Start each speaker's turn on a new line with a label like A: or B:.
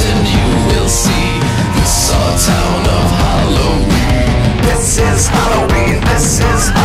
A: and you will see this our town of Halloween. This is Halloween, this is Halloween.